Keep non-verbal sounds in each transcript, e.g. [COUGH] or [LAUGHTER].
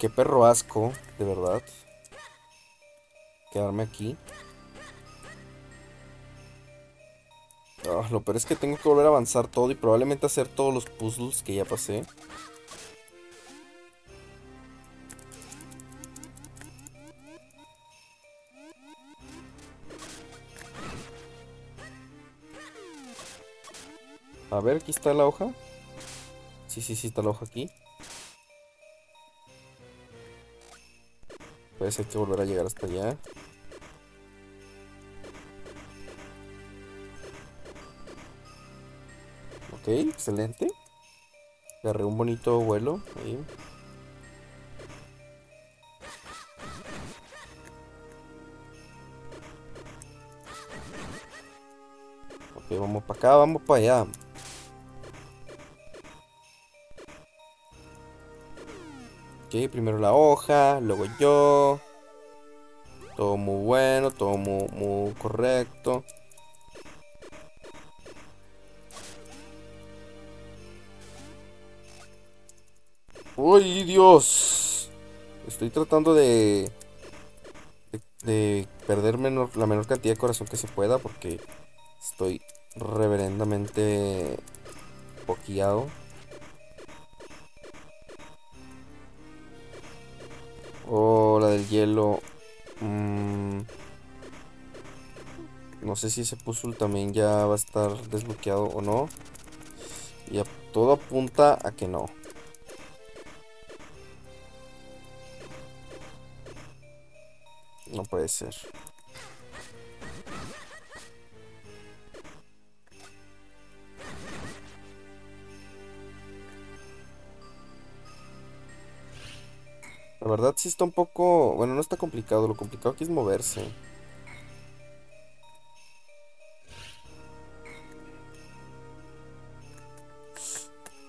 qué perro asco, de verdad. Quedarme aquí. Ah, lo peor es que tengo que volver a avanzar todo y probablemente hacer todos los puzzles que ya pasé. A ver, aquí está la hoja. Sí, sí, sí, está la hoja aquí. Pues hay que volver a llegar hasta allá. Ok, excelente. Agarré un bonito vuelo ahí. Ok, vamos para acá, vamos para allá. Ok, primero la hoja, luego yo. Todo muy bueno, todo muy, muy correcto. ¡Uy, Dios! Estoy tratando de, de, de perder la menor cantidad de corazón que se pueda porque estoy reverendamente poqueado. Oh, la del hielo. Mm, no sé si ese puzzle también ya va a estar desbloqueado o no. Y todo apunta a que no. No puede ser. La verdad sí está un poco... Bueno, no está complicado. Lo complicado aquí es moverse.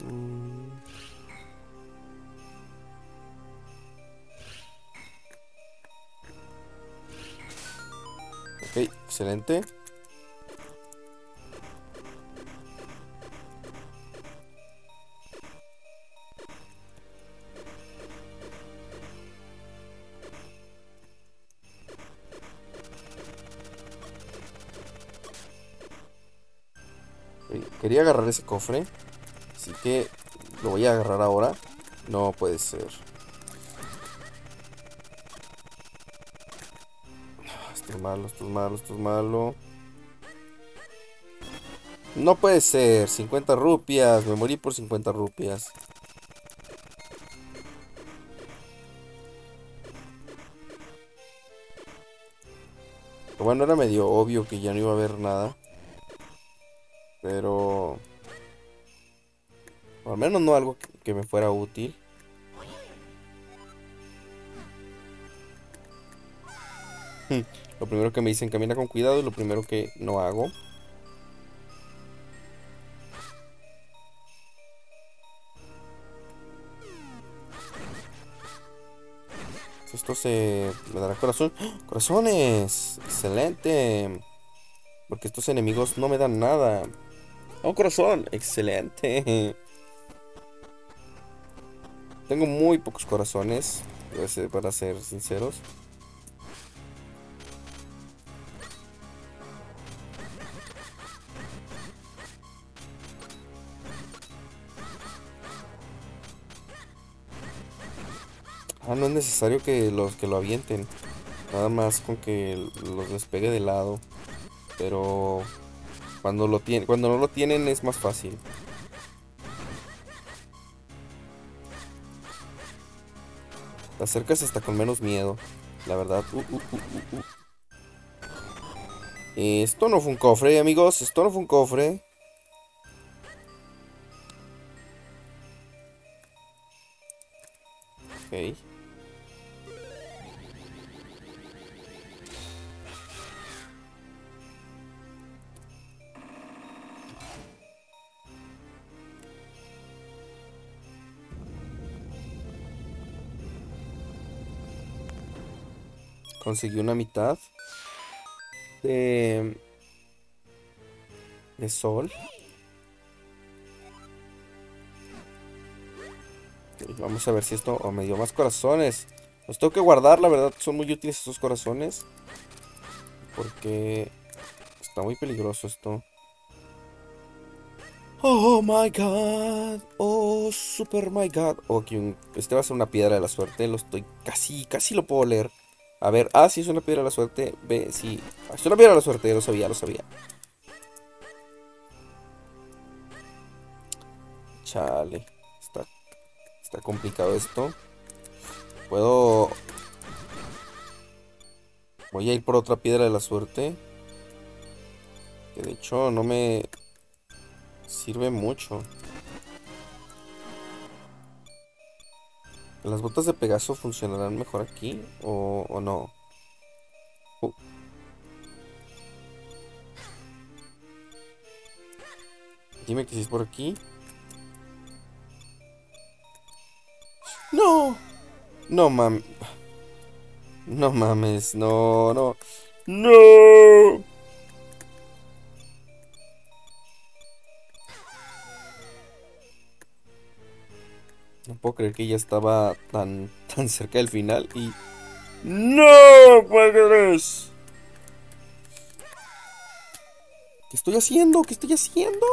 Mm. Ok, excelente. Quería agarrar ese cofre. Así que lo voy a agarrar ahora. No puede ser. Esto es malo, esto es malo, esto es malo. No puede ser. 50 rupias. Me morí por 50 rupias. Bueno, era medio obvio que ya no iba a haber nada. Pero... o al menos no algo que- me fuera útil. [LAUGHS] Lo primero que me dicen camina con cuidado y lo primero que no hago. Esto se me dará corazón. ¡Ah! ¡Corazones! ¡Excelente! Porque estos enemigos no me dan nada. ¡Oh, corazón! ¡Excelente! Tengo muy pocos corazones, para ser sinceros. Ah, no es necesario que los que lo avienten. Nada más con que los despegue de lado. Pero cuando lo tienen, cuando no lo tienen es más fácil. Te acercas hasta con menos miedo, la verdad. Uh, uh, uh, uh, uh. Esto no fue un cofre, amigos. Esto no fue un cofre. Ok. Conseguí una mitad de, de sol. vamos a ver si esto me dio más corazones. Los tengo que guardar, la verdad, son muy útiles estos corazones. Porque está muy peligroso esto. Oh my god. Oh, super my god. Oh, este va a ser una piedra de la suerte. Lo estoy casi, casi lo puedo leer. A ver, ah, sí, es una piedra de la suerte. Ve, sí. es una piedra de la suerte, ya lo sabía, lo sabía. Chale. Está, está complicado esto. Puedo... Voy a ir por otra piedra de la suerte. Que de hecho no me sirve mucho. ¿Las botas de Pegaso funcionarán mejor aquí o, no? Uh. Dime que si es por aquí. No. No mames. No mames, no, no. No. No puedo creer que ya estaba tan, [LAUGHS] tan cerca del final y... ¡No! puedes! ¿Qué estoy haciendo? ¿Qué estoy haciendo?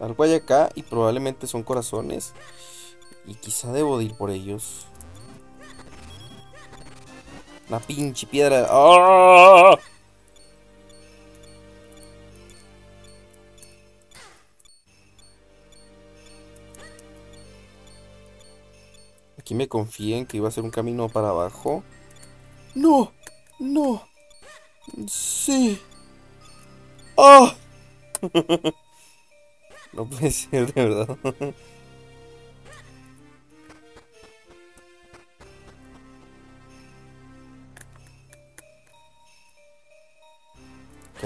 Algo hay acá y probablemente son corazones. Y quizá debo ir por ellos. Una pinche piedra. ¡Ah! Aquí me confié en que iba a ser un camino para abajo. ¡No! ¡No! ¡Sí! ¡Ah! [LAUGHS] no puede ser, de verdad. [LAUGHS]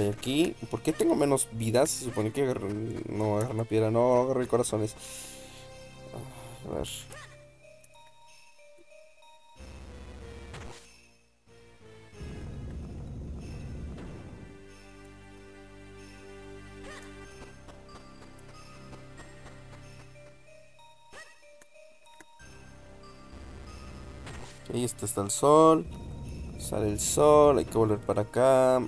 aquí. ¿Por qué tengo menos vidas? Se supone que no agarré una piedra. No, agarré corazones. Ah, a ver. Ahí está, está el sol. Sale el sol. Hay que volver para acá.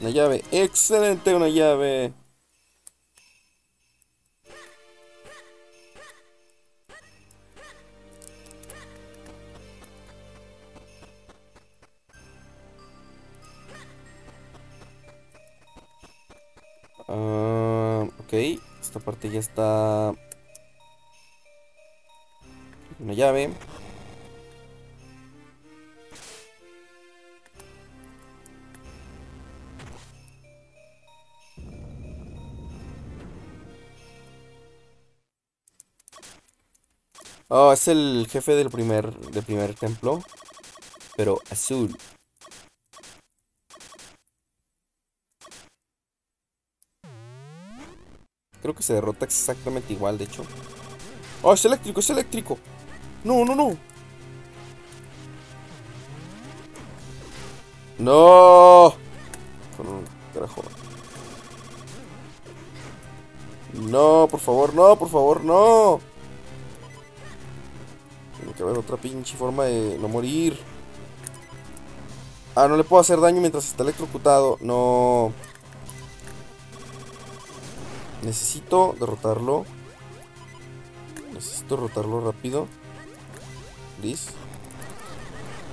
Una llave. Excelente, una llave. Uh, ok. Esta parte ya está... Una llave. Oh, es el jefe del primer, del primer templo. Pero azul. Creo que se derrota exactamente igual, de hecho. ¡Oh, es eléctrico, es eléctrico! ¡No, no, no! ¡No! Carajo. No, por favor, no, por favor, no. Tiene que haber otra pinche forma de no morir. Ah, no le puedo hacer daño mientras está electrocutado. No. Necesito derrotarlo. Necesito derrotarlo rápido. Liz.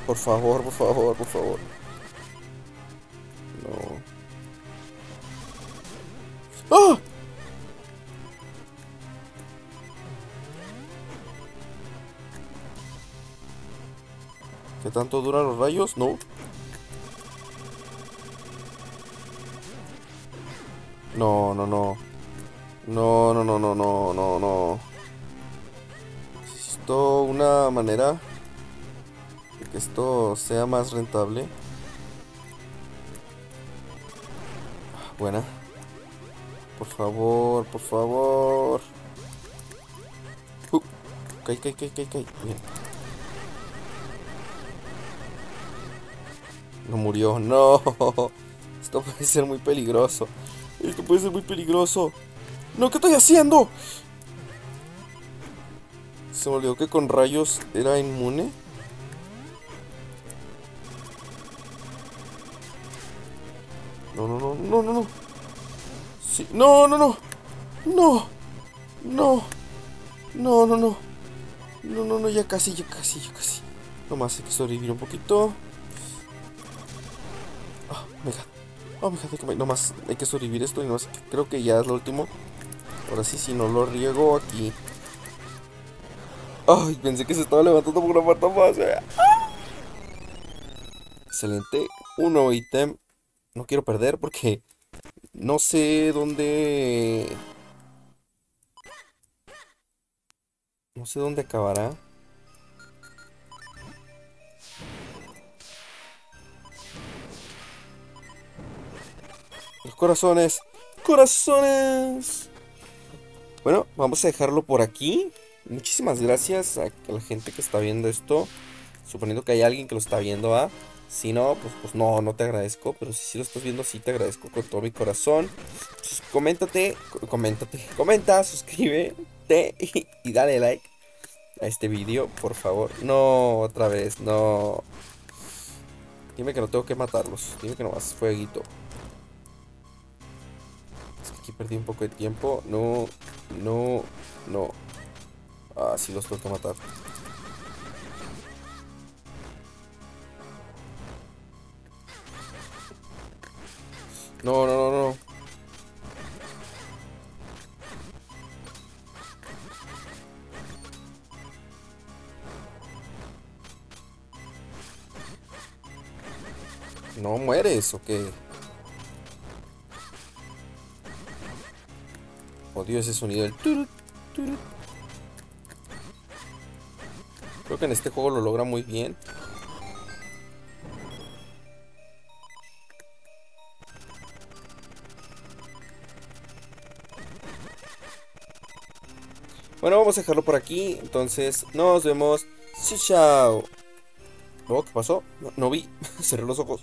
Por favor, por favor, por favor. No. ¡Ah! ¿Qué tanto duran los rayos? No. No, no, no. No, no, no, no, no, no, no. Necesito una manera de que esto sea más rentable. Buena. Por favor, por favor. Uh, caí, caí, caí, caí, caí. Bien. No murió, no. [LAUGHS] Esto puede ser muy peligroso. Esto puede ser muy peligroso. No, ¿qué estoy haciendo? Se me olvidó que con rayos era inmune. No, no, no, no, no, no. Sí, no, no, no. No. No. No, no, no. No, no, no, ya casi, ya casi, ya casi. Nomás hay que sobrevivir un poquito. God. Oh, god, no nomás hay que sobrevivir esto y nomás creo que ya es lo último. Ahora sí, si no lo riego aquí. Ay, pensé que se estaba levantando por una parte más. eh. Excelente. Un nuevo ítem. No quiero perder porque no sé dónde. No sé dónde acabará. Corazones. Corazones. Bueno, vamos a dejarlo por aquí. Muchísimas gracias a la gente que está viendo esto. Suponiendo que hay alguien que lo está viendo, ¿ah? Si no, pues, pues no, no te agradezco. Pero si lo estás viendo, sí te agradezco con todo mi corazón. Coméntate, co- coméntate, [LAUGHS] comenta, suscríbete [LAUGHS] y, y dale like a este vídeo, por favor. No, otra vez, no. Dime que no tengo que matarlos. Dime que nomás fueguito. Perdí un poco de tiempo. No, no, no. Ah, sí los tengo que matar. No, no, no, no. ¿No mueres o qué? Odio ese sonido del turut, turut. Creo que en este juego lo logra muy bien. Bueno, vamos a dejarlo por aquí. Entonces, nos vemos. Sí, chao. Oh, ¿qué pasó? No, no vi. [LAUGHS] Cerré los ojos.